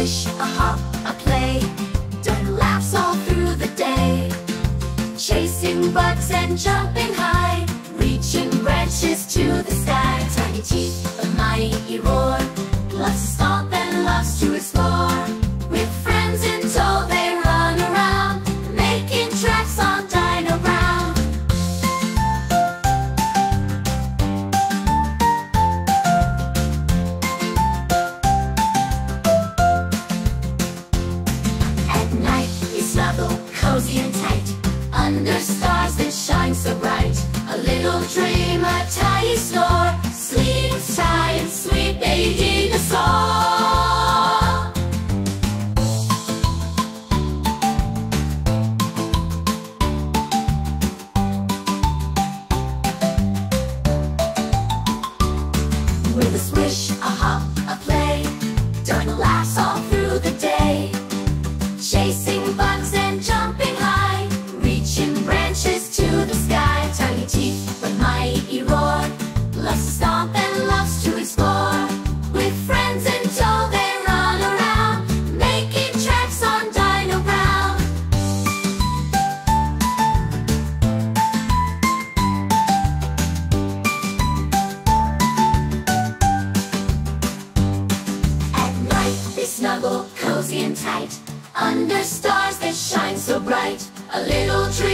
a hop, uh-huh, a play. Doug laughs all through the day. Chasing bugs and jumping high. Reaching branches to the sky. Tiny teeth, a mighty roar. Under stars that shine so bright. A little dream, a tiny snore Sleep tight, sweet baby dinosaur With a swish, a hop, snuggle cozy and tight. Under stars that shine so bright. A little dream,